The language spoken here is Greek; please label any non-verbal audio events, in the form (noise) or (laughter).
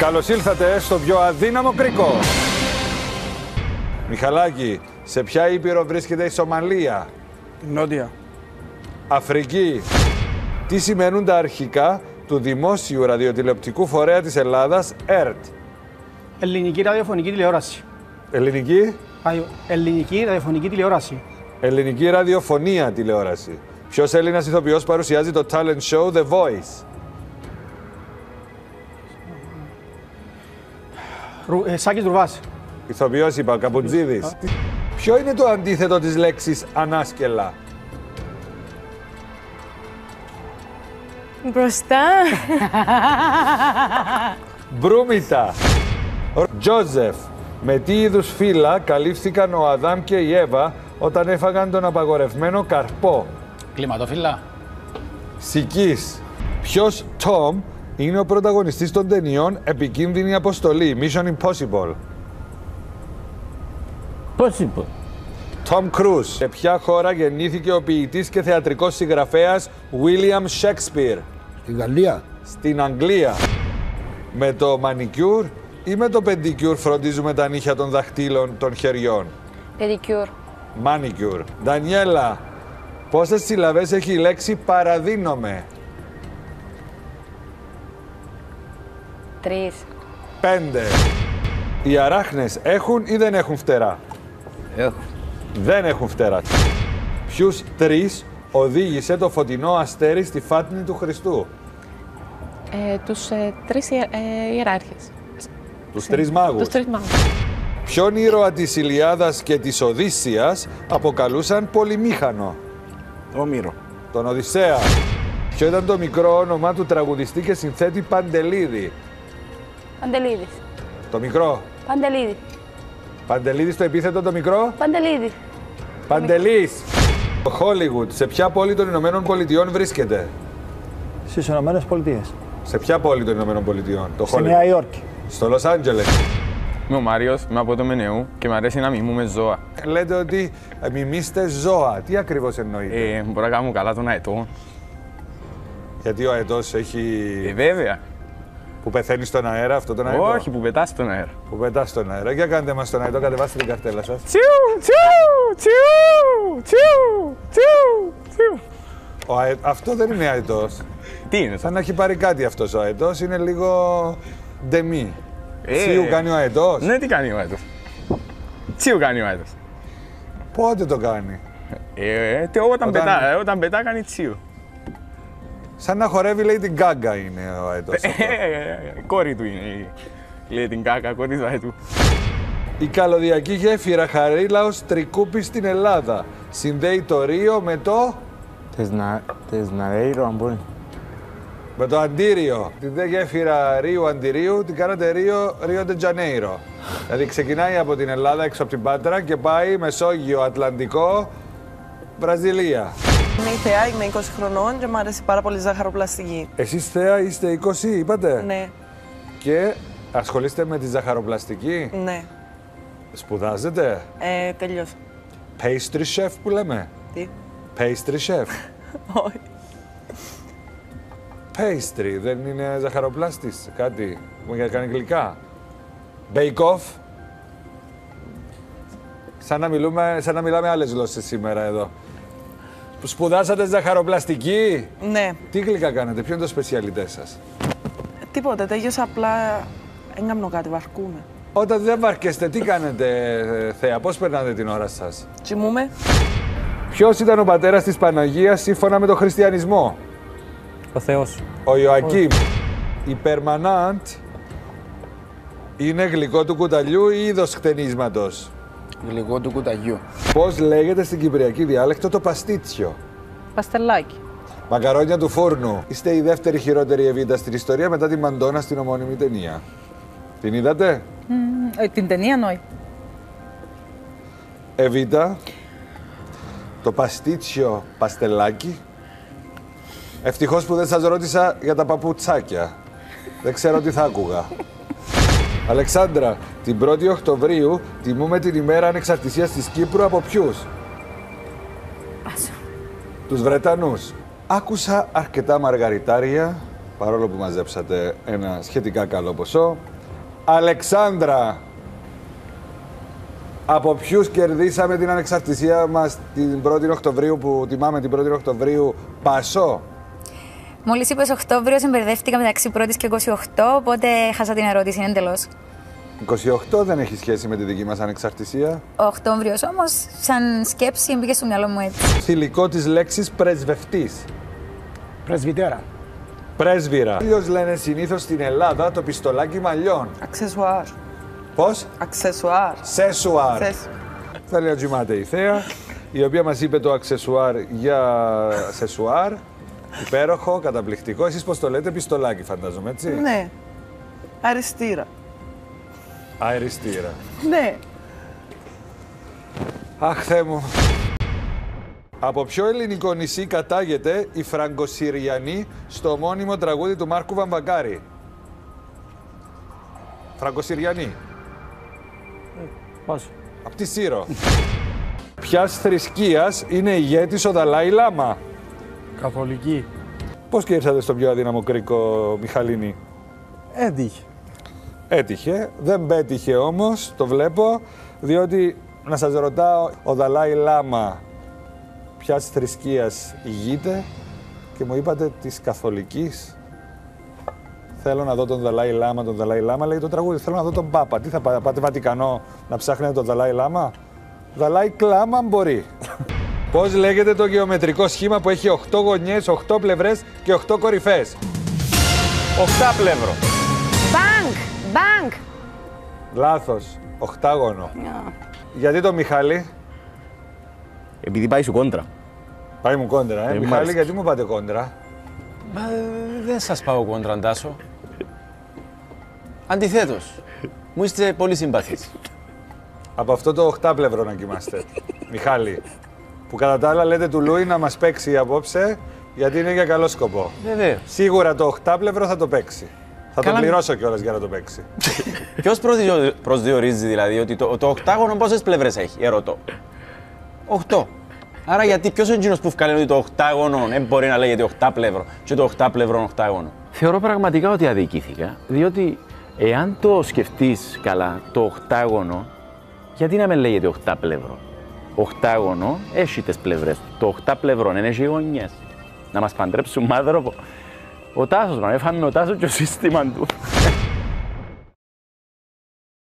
Καλώς ήλθατε στο πιο αδύναμο κρίκο. Μιχαλάκη, σε ποια ήπειρο βρίσκεται η Σομαλία, Νότια. Αφρική. Τι σημαίνουν τα αρχικά του Δημόσιου Ραδιοτηλεοπτικού Φορέα της Ελλάδας, ΕΡΤ; Ελληνική ραδιοφωνική τηλεόραση. Ελληνική, Ραδιο- Ελληνική ραδιοφωνική τηλεόραση. ελληνική ραδιοφωνία τηλεόραση. Ποιος Έλληνας ηθοποιός παρουσιάζει το talent show The Voice; Ρου, ε, Σάκης Ρουβάς. Ηθοποιός είπα, ο Καπουτζίδης. Ποιο είναι το αντίθετο της λέξης ανάσκελα. Μπροστά. (laughs) Μπρούμητα. Ο Τζόζεφ. Με τι είδους φύλλα καλύφθηκαν ο Αδάμ και η Εύα όταν έφαγαν τον απαγορευμένο καρπό; Κλιματοφύλλα. Σικής. Ποιος Τομ είναι ο πρωταγωνιστής των ταινιών Επικίνδυνη Αποστολή, Mission Impossible. Πώς είπε. Tom Cruise. Σε ποια χώρα γεννήθηκε ο ποιητής και θεατρικός συγγραφέας William Shakespeare; Στη Γαλλία. Στην Αγγλία. Με το μανικιούρ ή με το πεντικιούρ φροντίζουμε τα νύχια των δαχτύλων των χεριών; Πεντικιούρ. Μάνικιουρ. Ντανιέλα, πόσες συλλαβές έχει η λέξη παραδίνομαι. Τρεις. Πέντε. Οι αράχνες έχουν ή δεν έχουν φτερά; Έχω. Δεν έχουν φτερά. Ποιους τρεις οδήγησε το φωτεινό αστέρι στη φάτνη του Χριστού; Ε, τους ε, τρεις ιε- ε, ιεράρχες. Τους τρεις μάγους. Τους τρεις μάγους. Ποιον ήρωα της Ηλιάδας και της Οδύσσιας αποκαλούσαν πολυμήχανο; Όμηρο. Τον Οδυσσέα. Ποιο ήταν το μικρό όνομα του τραγουδιστή και συνθέτη Παντελίδη; Παντελίδης. Το μικρό. Παντελίδη. Παντελίδη το επίθετο το μικρό. Παντελίδη. Παντελής. Το Hollywood. Σε ποια πόλη των Ηνωμένων Πολιτειών βρίσκεται; Στις Ηνωμένες Πολιτείες. Σε ποια πόλη των Ηνωμένων Πολιτειών. Το Στη Hollywood; Νέα Υόρκη. Στο Λος Άντζελες. Είμαι ο Μάριος, είμαι από το Μενεού και μου αρέσει να μιμούμε ζώα. Λέτε ότι ε, μιμήστε ζώα. Τι ακριβώς εννοείτε; Ε, μπορώ να κάνω καλά τον αετό. Γιατί ο αετός έχει... Ε, βέβαια. Που πεθαίνει στον αέρα αυτό τον αετό. Όχι, που πετάς στον αέρα. Που πετάς στον αέρα. Για κάντε μας τον αετό, κατεβάστε την καρτέλα σας. Τσιου, τσιου, τσιου, τσιου, τσιου, τσιου. Ο αε... Αυτό δεν είναι αετός. Τι είναι αυτό; Σαν να έχει πάρει κάτι αυτός ο αετός. Είναι λίγο ντεμή. Ε, Τσίου κάνει ο αετός; Ναι, τι κάνει ο αετός. Τσιου κάνει ο αετός. Πότε το κάνει; Ε, τε, όταν, Όταν- πετά, ε, όταν πετά κάνει τσιου. Σαν να χορεύει λέει την γκάγκα είναι ο αετός. Ε, ε, ε, κόρη του είναι. η- Λέει την κάκα, κόρη του αετού. Η καλωδιακή γέφυρα Χαρίλαος Τρικούπης στην Ελλάδα. Συνδέει το Ρίο με το... Τεσναρέιρο, αν μπορεί. Με το Αντίριο. Τη δε γέφυρα Ρίου Αντιρίου την κάνατε Ρίο, Ρίο Ντε Τζανέιρο. δηλαδή ξεκινάει από την Ελλάδα έξω από την Πάτρα και πάει Μεσόγειο, Ατλαντικό, Βραζιλία. Είμαι η Θεά, είμαι 20 χρονών και μου αρέσει πάρα πολύ η ζαχαροπλαστική. Εσείς Θέα είστε 20 είπατε; Ναι, και ασχολείστε με τη ζαχαροπλαστική; ναι. Σπουδάζετε; Ε, τελειώσα. Pastry chef που λέμε; Τι; Pastry chef. (laughs) Όχι. Pastry, δεν είναι ζαχαροπλάστης, κάτι; Που για να κάνει γλυκά. Bake off. Σαν να, μιλούμε, σαν να μιλάμε άλλες γλώσσες σήμερα εδώ. Που Σπουδάσατε ζαχαροπλαστική; Ναι, Τι γλυκά κάνετε, ποιο είναι το σπεσιαλιτές σας; τίποτα. Τέλειωσα απλά. Έγκαμνω κάτι, βαρκούμε. Όταν δεν βαρκεστε, τι κάνετε, ε, Θέα, πώς περνάτε την ώρα σας; Τσιμούμε. Ποιος ήταν ο πατέρας της Παναγίας σύμφωνα με τον χριστιανισμό; Ο Θεός. Ο Ιωακήμ. Η περμανάντ είναι γλυκό του κουταλιού ή είδος χτενίσματος; Γλυκό του κουταγιού. Πώς λέγεται στην κυπριακή διάλεκτο το παστίτσιο; Παστελάκι. Μακαρόνια του φούρνου. Είστε η δεύτερη χειρότερη Εβίτα στην ιστορία μετά τη Μαντόνα στην ομώνυμη ταινία. Την είδατε; Ε, την ταινία νόη. Εβίτα. Το παστίτσιο παστελάκι. Ευτυχώς που δεν σας ρώτησα για τα παπουτσάκια. δεν ξέρω τι θα άκουγα. Αλεξάνδρα, την 1η Οκτωβρίου τιμούμε την ημέρα ανεξαρτησίας της Κύπρου από ποιους; Τους Βρετανούς. Άκουσα αρκετά μαργαριτάρια παρόλο που μαζέψατε ένα σχετικά καλό ποσό. Αλεξάνδρα, από ποιους κερδίσαμε την ανεξαρτησία μας την 1η Οκτωβρίου που τιμάμε την 1η Οκτωβρίου Πασό; Μόλις είπες Οκτώβριο, εμπερδεύτηκα μεταξύ 1η και 28, οπότε χάσα την ερώτηση εντελώς. 28 δεν έχει σχέση με τη δική μας ανεξαρτησία; Ο Οκτώβριος όμως, σαν σκέψη, μπήκε στο μυαλό μου έτσι. Θηλυκό της λέξης πρεσβευτής. Πρεσβυτέρα. Πρέσβυρα. Ήλιος λένε συνήθως στην Ελλάδα το πιστολάκι μαλλιών. Αξεσουάρ. Πώς; Αξεσουάρ. Σεσουάρ. Σες. Θέλει να τζιμάται η Θέα, η οποία μας είπε το αξεσουάρ για σεσουάρ. Υπέροχο, καταπληκτικό. Εσείς πώς το λέτε, πιστολάκι φαντάζομαι, έτσι; Ναι. Αριστήρα. Αεριστήρα. Ναι. Αχ, Θεέ μου. Από ποιο ελληνικό νησί κατάγεται η Φραγκοσυριανή στο μόνιμο τραγούδι του Μάρκου Βαμβακάρη. Φραγκοσυριανή. Πώς. Απ' τη Σύρο. Ποιας θρησκείας είναι ηγέτης ο Δαλάη Λάμα; Καθολική. Πώς και ήρθατε στο πιο αδύναμο κρίκο, Μιχαλίνη; Έτυχε. Έτυχε, δεν πέτυχε όμως, το βλέπω, διότι να σας ρωτάω, ο Δαλάη Λάμα ποιας θρησκείας ηγείται και μου είπατε της καθολικής. Θέλω να δω τον Δαλάη Λάμα, τον Δαλάη Λάμα, λέει το τραγούδι. Θέλω να δω τον Πάπα. Τι θα πά- πάτε Βατικανό να ψάχνετε τον Δαλάη Λάμα; Δαλάη Κλάμα αν μπορεί. Πώς λέγεται το γεωμετρικό σχήμα που έχει 8 γωνιές, 8 πλευρές και 8 κορυφές; Οχτάπλευρο. Μπανκ! Μπανκ! Λάθος. Οχτάγωνο. Γιατί το Μιχάλη; Επειδή πάει σου κόντρα. Πάει μου κόντρα, ε. Ε, Μιχάλη, μάλιστα. γιατί μου πάτε κόντρα; Μα ε, δεν σας πάω κόντρα, Ντάσο. Αντιθέτως, μου είστε πολύ συμπαθείς. Από αυτό το οχτάπλευρο να κοιμάστε. Μιχάλη. Που κατά τα άλλα λέτε του Λούι να μας παίξει απόψε, γιατί είναι για καλό σκοπό. Βεβαίω. Σίγουρα το οχτάπλευρο θα το παίξει. Θα Καλά. το πληρώσω κιόλας για να το παίξει. (laughs) Ποιος προσδιορίζει δηλαδή ότι το, το οκτάγωνο πόσες πλευρές έχει, ερωτώ. Οχτώ. Άρα γιατί ποιος είναι εκείνος που βγάλει ότι το οκτάγωνο δεν μπορεί να λέγεται οχτάπλευρο και το οχτάπλευρο οκτάγωνο. Θεωρώ πραγματικά ότι αδικήθηκα, διότι εάν το σκεφτείς καλά, το οχτάγωνο, γιατί να με λέγεται οχτάπλευρο; Οχτάγωνο έχει τις πλευρές του. Το οχτάπλευρο δεν έχει γωνιές. Να μας παντρέψουν άνθρωπο. Ο Τάσος, μα έφανε ο Τάσος και ο σύστημα του.